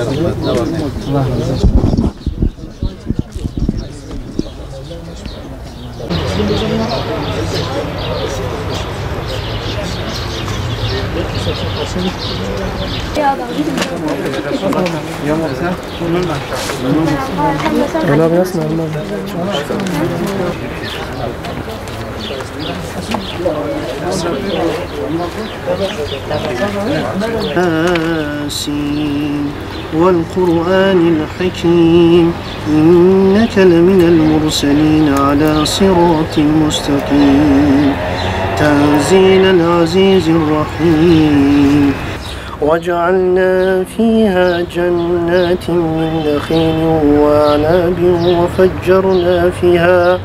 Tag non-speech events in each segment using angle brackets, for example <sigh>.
Allah razı olsun. Öyle abi nasıl normal? ياسين والقرآن الحكيم. إنك لمن المرسلين على صراط مستقيم. تنزيل العزيز الرحيم. وجعلنا فيها جنات من نخيل وأعناب وفجرنا فيها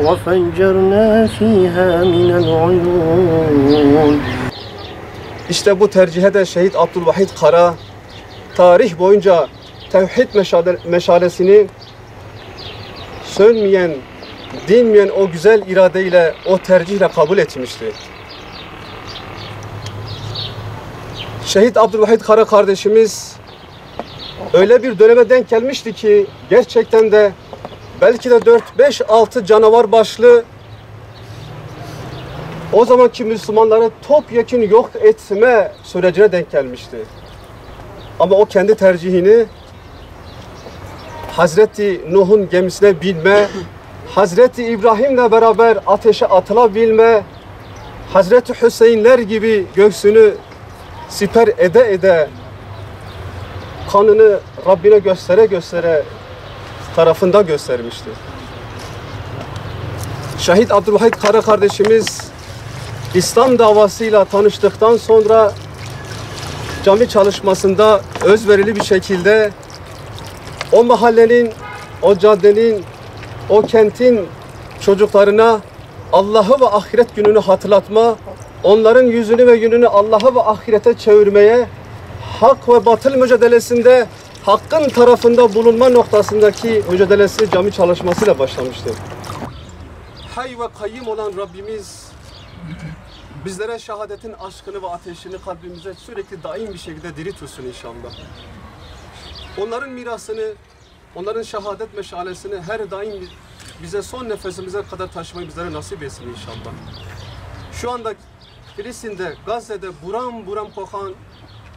وفجرنا فيها من العيون İşte bu tercihe de şehit Abdülvahid Kara tarih boyunca tevhid meşale, meşalesini sönmeyen, dinmeyen o güzel iradeyle, o tercihle kabul etmişti. Şehit Abdülvahid Kara kardeşimiz öyle bir döneme denk gelmişti ki gerçekten de belki de 4-5-6 canavar başlı o zamanki Müslümanları topyekun yok etme sürecine denk gelmişti. Ama o kendi tercihini Hazreti Nuh'un gemisine binme, <clears throat> Hazreti İbrahim'le beraber ateşe atılabilme, Hazreti Hüseyinler gibi göğsünü siper ede ede kanını Rabbine göstere göstere tarafında göstermişti. Şehit Abdülvahid Kara kardeşimiz İslam davasıyla tanıştıktan sonra cami çalışmasında özverili bir şekilde o mahallenin, o caddenin, o kentin çocuklarına Allah'ı ve ahiret gününü hatırlatma, onların yüzünü ve yönünü Allah'a ve ahirete çevirmeye, hak ve batıl mücadelesinde hakkın tarafında bulunma noktasındaki mücadelesi cami çalışmasıyla başlamıştı. Hay ve kayyım olan Rabbimiz bizlere şehadetin aşkını ve ateşini kalbimize sürekli daim bir şekilde diri tutsun inşallah. Onların mirasını, onların şehadet meşalesini her daim bize son nefesimize kadar taşımayı bizlere nasip etsin inşallah. Şu anda Filistin'de, Gazze'de buram buram kokan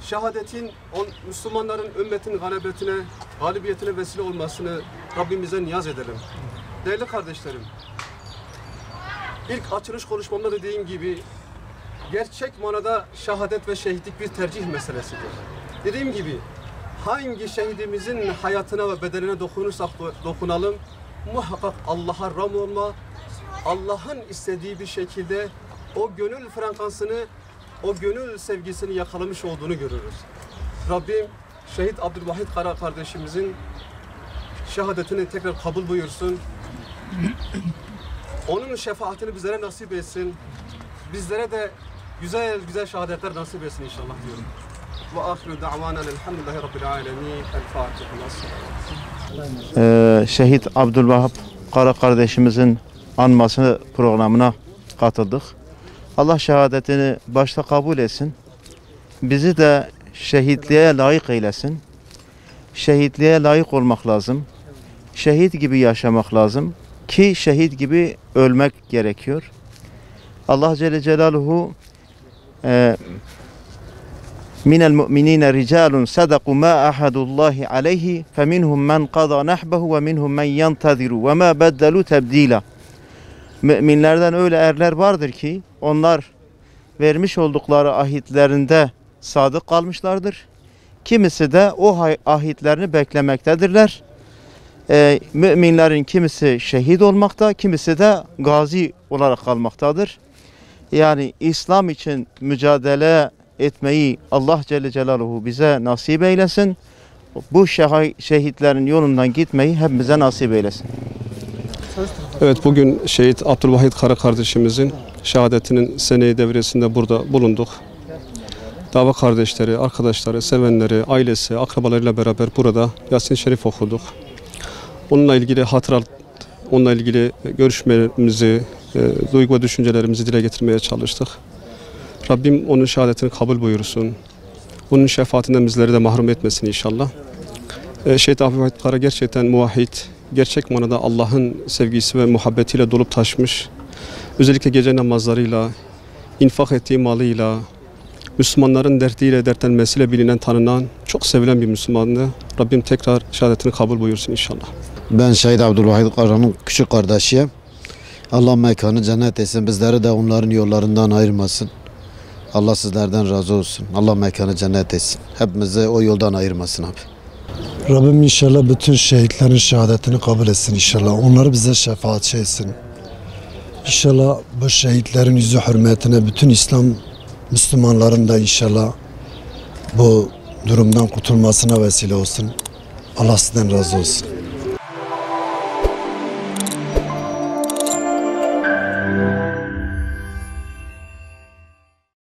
şehadetin on, Müslümanların ümmetin galebetine, galibiyetine vesile olmasını Rabbimize niyaz edelim. Değerli kardeşlerim, ilk açılış konuşmamda dediğim gibi gerçek manada şehadet ve şehitlik bir tercih meselesidir. Dediğim gibi hangi şehidimizin hayatına ve bedenine dokunursak do- dokunalım muhakkak Allah'a ram olma, Allah'ın istediği bir şekilde o gönül frekansını, o gönül sevgisini yakalamış olduğunu görürüz. Rabbim şehit Abdülvahid Kara kardeşimizin şehadetini tekrar kabul buyursun. Onun şefaatini bizlere nasip etsin. Bizlere de güzel güzel şehadetler nasip etsin inşallah diyorum. Ve ahiru da'vanen elhamdülillahi rabbil alemin. El Fatiha. Ee, Şehit Abdülvahap Kara kardeşimizin anması programına katıldık. Allah şehadetini başta kabul etsin. Bizi de şehitliğe layık eylesin. Şehitliğe layık olmak lazım. Şehit gibi yaşamak lazım ki şehit gibi ölmek gerekiyor. Allah Celle Celaluhu e, من المؤمنين رجال صدقوا ما أحدوا الله عليه فمنهم من قضى نحبه ومنهم من ينتظر وما بدلوا تبديلا Müminlerden öyle erler vardır ki onlar vermiş oldukları ahitlerinde sadık kalmışlardır. Kimisi de o ahitlerini beklemektedirler. Ee, müminlerin kimisi şehit olmakta, kimisi de gazi olarak kalmaktadır. Yani İslam için mücadele etmeyi Allah Celle Celaluhu bize nasip eylesin. Bu şehitlerin yolundan gitmeyi hepimize nasip eylesin. Evet bugün şehit Abdülvahid Kara kardeşimizin şehadetinin seneyi devresinde burada bulunduk. Dava kardeşleri, arkadaşları, sevenleri, ailesi, akrabalarıyla beraber burada Yasin Şerif okuduk. Onunla ilgili hatıra, onunla ilgili görüşmelerimizi, e, duygu ve düşüncelerimizi dile getirmeye çalıştık. Rabbim onun şehadetini kabul buyursun. Onun şefaatinden bizleri de mahrum etmesin inşallah. E, Şehit Ahmet Kara gerçekten muvahhid, gerçek manada Allah'ın sevgisi ve muhabbetiyle dolup taşmış. Özellikle gece namazlarıyla, infak ettiği malıyla, Müslümanların derdiyle, dertlenmesiyle bilinen, tanınan, çok sevilen bir Müslümandı. Rabbim tekrar şehadetini kabul buyursun inşallah. Ben Şehit Abdülvahid Kara'nın küçük kardeşiyim. Allah mekanı cennet etsin. Bizleri de onların yollarından ayırmasın. Allah sizlerden razı olsun. Allah mekanı cennet etsin. Hepimizi o yoldan ayırmasın abi. Rabbim inşallah bütün şehitlerin şehadetini kabul etsin inşallah. Onları bize şefaatçi etsin. İnşallah bu şehitlerin yüzü hürmetine bütün İslam Müslümanların da inşallah bu durumdan kurtulmasına vesile olsun. Allah sizden razı olsun.